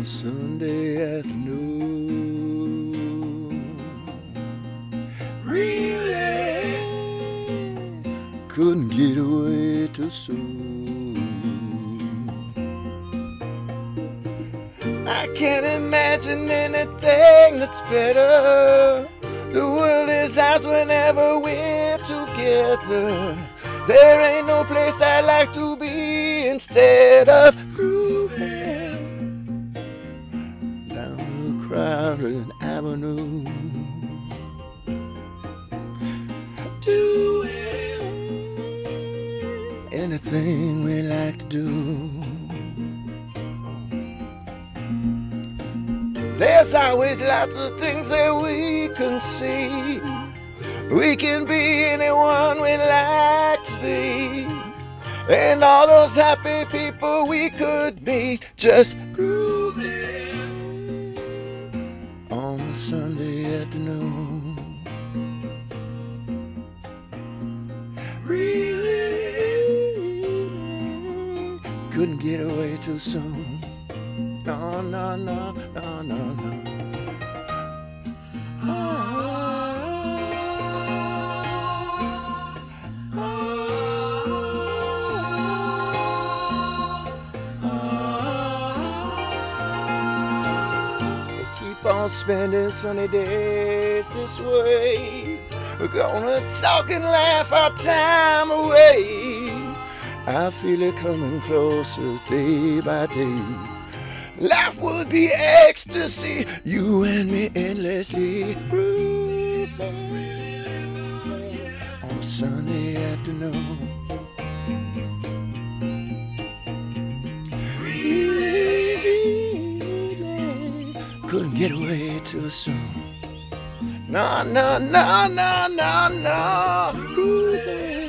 on Sunday afternoon. Really couldn't get away too soon. I can't imagine anything that's better. The world is ours whenever we're together. There ain't no place I'd like to be instead of avenue. Anything we like to do. There's always lots of things that we can see. We can be anyone we like to be. And all those happy people we could meet just grooving on Sunday afternoon. Really couldn't get away too soon. No, no, no, no, no, keep on spending sunny days this way. We're gonna talk and laugh our time away. I feel it coming closer day by day. Life would be ecstasy, you and me endlessly on a Sunday afternoon. Couldn't get away too soon. No, no, no, no, no, no. Grooving